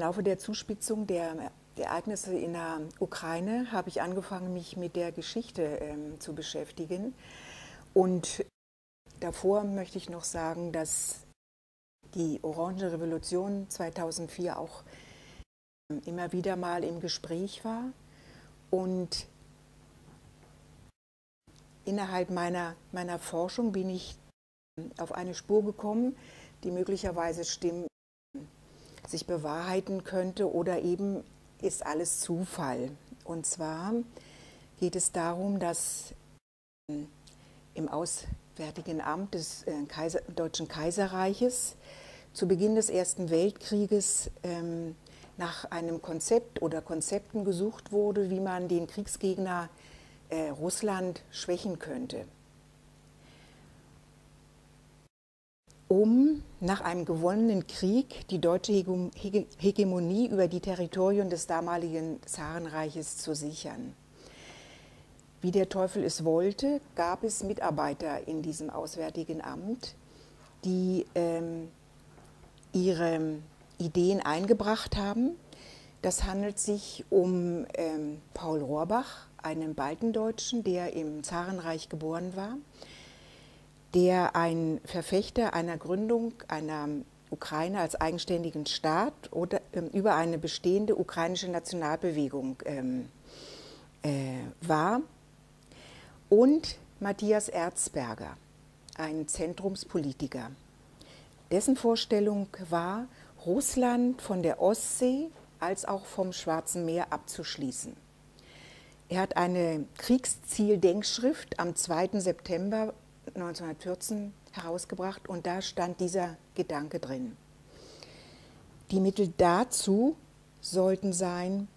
Im Laufe der Zuspitzung der, der Ereignisse in der Ukraine habe ich angefangen, mich mit der Geschichte ähm, zu beschäftigen. Und davor möchte ich noch sagen, dass die Orange Revolution 2004 auch ähm, immer wieder mal im Gespräch war und innerhalb meiner, meiner Forschung bin ich auf eine Spur gekommen, die möglicherweise stimmen, sich bewahrheiten könnte oder eben ist alles Zufall. Und zwar geht es darum, dass im Auswärtigen Amt des äh, Kaiser, Deutschen Kaiserreiches zu Beginn des Ersten Weltkrieges ähm, nach einem Konzept oder Konzepten gesucht wurde, wie man den Kriegsgegner äh, Russland schwächen könnte. Um nach einem gewonnenen Krieg die deutsche Hegemonie über die Territorien des damaligen Zarenreiches zu sichern. Wie der Teufel es wollte, gab es Mitarbeiter in diesem Auswärtigen Amt, die ähm, ihre Ideen eingebracht haben. Das handelt sich um ähm, Paul Rohrbach, einen Baltendeutschen, der im Zarenreich geboren war der ein Verfechter einer Gründung einer Ukraine als eigenständigen Staat oder ähm, über eine bestehende ukrainische Nationalbewegung ähm, äh, war. Und Matthias Erzberger, ein Zentrumspolitiker. Dessen Vorstellung war, Russland von der Ostsee als auch vom Schwarzen Meer abzuschließen. Er hat eine Kriegszieldenkschrift am 2. September 1914 herausgebracht und da stand dieser Gedanke drin. Die Mittel dazu sollten sein,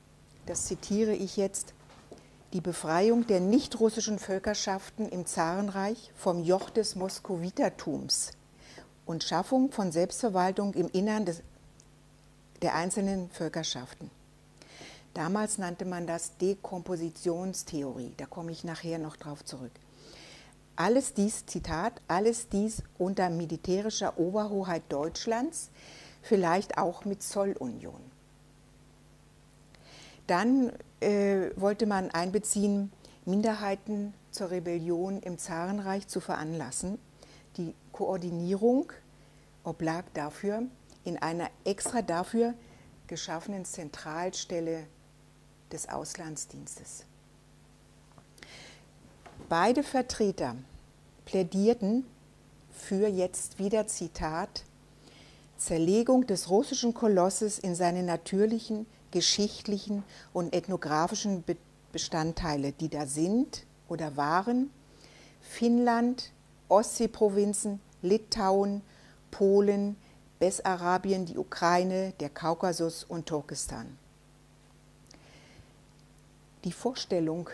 das zitiere ich jetzt, die Befreiung der nichtrussischen Völkerschaften im Zarenreich vom Joch des Moskowitertums und Schaffung von Selbstverwaltung im Innern des, der einzelnen Völkerschaften. Damals nannte man das Dekompositionstheorie, da komme ich nachher noch drauf zurück. Alles dies, Zitat, alles dies unter militärischer Oberhoheit Deutschlands, vielleicht auch mit Zollunion. Dann äh, wollte man einbeziehen, Minderheiten zur Rebellion im Zarenreich zu veranlassen. Die Koordinierung oblag dafür in einer extra dafür geschaffenen Zentralstelle des Auslandsdienstes. Beide Vertreter plädierten für jetzt wieder Zitat Zerlegung des russischen Kolosses in seine natürlichen, geschichtlichen und ethnografischen Bestandteile, die da sind oder waren, Finnland, Ostseeprovinzen, Litauen, Polen, Bessarabien, die Ukraine, der Kaukasus und Turkestan. Die Vorstellung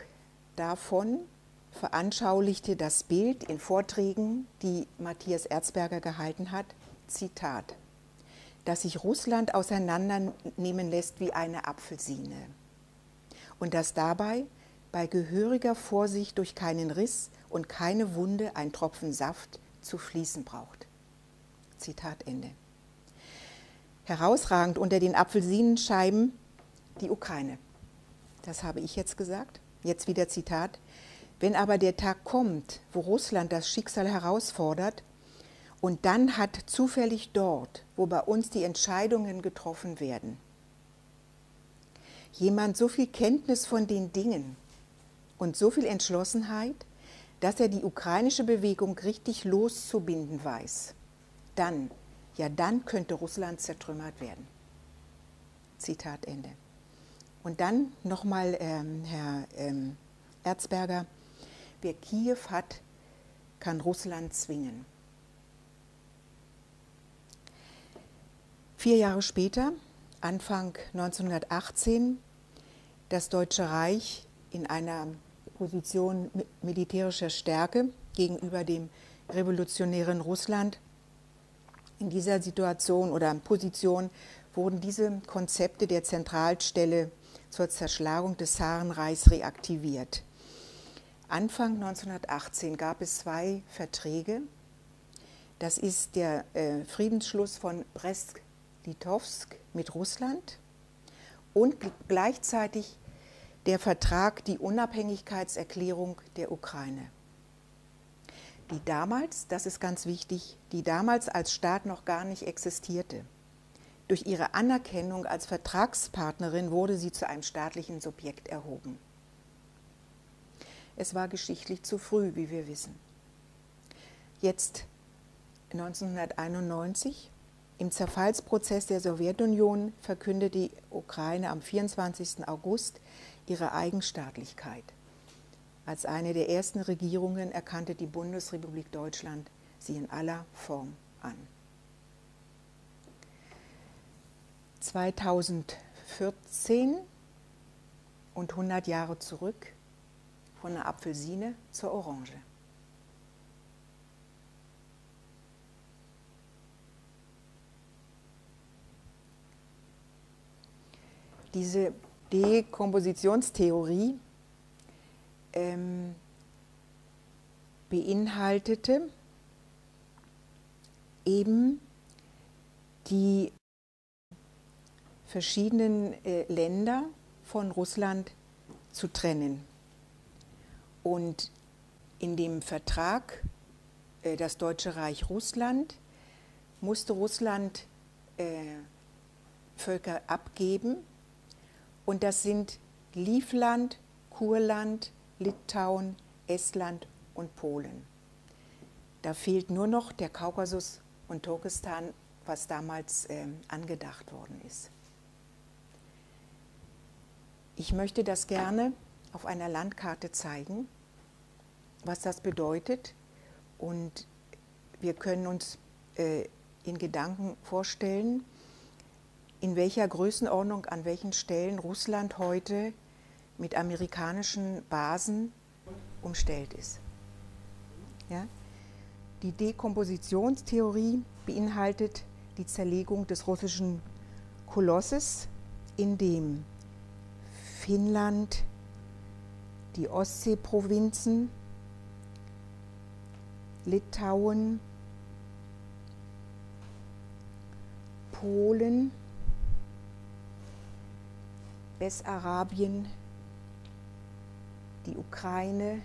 davon veranschaulichte das Bild in Vorträgen, die Matthias Erzberger gehalten hat, Zitat, dass sich Russland auseinandernehmen lässt wie eine Apfelsine und dass dabei bei gehöriger Vorsicht durch keinen Riss und keine Wunde ein Tropfen Saft zu fließen braucht. Zitat Ende. Herausragend unter den Apfelsinenscheiben die Ukraine. Das habe ich jetzt gesagt. Jetzt wieder Zitat. Wenn aber der Tag kommt, wo Russland das Schicksal herausfordert, und dann hat zufällig dort, wo bei uns die Entscheidungen getroffen werden, jemand so viel Kenntnis von den Dingen und so viel Entschlossenheit, dass er die ukrainische Bewegung richtig loszubinden weiß, dann, ja dann könnte Russland zertrümmert werden. Zitat Ende. Und dann nochmal, ähm, Herr ähm, Erzberger, Wer Kiew hat, kann Russland zwingen. Vier Jahre später, Anfang 1918, das Deutsche Reich in einer Position militärischer Stärke gegenüber dem revolutionären Russland. In dieser Situation oder Position wurden diese Konzepte der Zentralstelle zur Zerschlagung des Zarenreichs reaktiviert. Anfang 1918 gab es zwei Verträge. Das ist der äh, Friedensschluss von Brest, Brest-Litovsk mit Russland und gleichzeitig der Vertrag, die Unabhängigkeitserklärung der Ukraine, die damals, das ist ganz wichtig, die damals als Staat noch gar nicht existierte. Durch ihre Anerkennung als Vertragspartnerin wurde sie zu einem staatlichen Subjekt erhoben. Es war geschichtlich zu früh, wie wir wissen. Jetzt 1991 im Zerfallsprozess der Sowjetunion verkündet die Ukraine am 24. August ihre Eigenstaatlichkeit. Als eine der ersten Regierungen erkannte die Bundesrepublik Deutschland sie in aller Form an. 2014 und 100 Jahre zurück von der Apfelsine zur Orange. Diese Dekompositionstheorie ähm, beinhaltete eben die verschiedenen äh, Länder von Russland zu trennen. Und in dem Vertrag äh, das Deutsche Reich Russland musste Russland äh, Völker abgeben, und das sind Livland, Kurland, Litauen, Estland und Polen. Da fehlt nur noch der Kaukasus und Turkestan, was damals äh, angedacht worden ist. Ich möchte das gerne auf einer Landkarte zeigen, was das bedeutet. Und wir können uns äh, in Gedanken vorstellen, in welcher Größenordnung, an welchen Stellen Russland heute mit amerikanischen Basen umstellt ist. Ja? Die Dekompositionstheorie beinhaltet die Zerlegung des russischen Kolosses, in dem Finnland, die Ostseeprovinzen, Litauen, Polen, Bessarabien, die Ukraine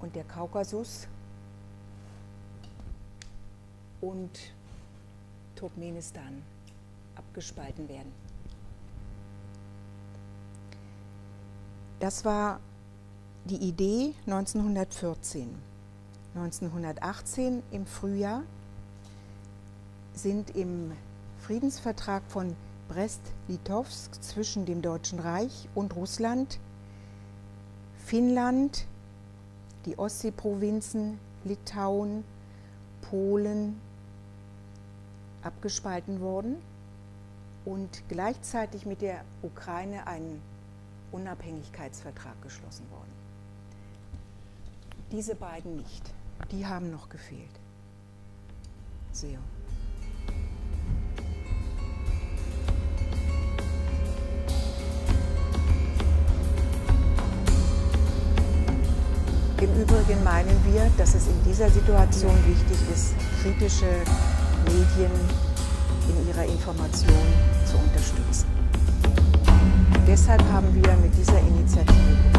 und der Kaukasus und Turkmenistan abgespalten werden. Das war die Idee 1914. 1918 im Frühjahr sind im Friedensvertrag von Brest-Litovsk zwischen dem Deutschen Reich und Russland, Finnland, die Ostseeprovinzen, Litauen, Polen abgespalten worden und gleichzeitig mit der Ukraine ein Unabhängigkeitsvertrag geschlossen worden. Diese beiden nicht, die haben noch gefehlt. Sehr. Im Übrigen meinen wir, dass es in dieser Situation wichtig ist, kritische Medien in ihrer Information zu unterstützen. Deshalb haben wir mit dieser Initiative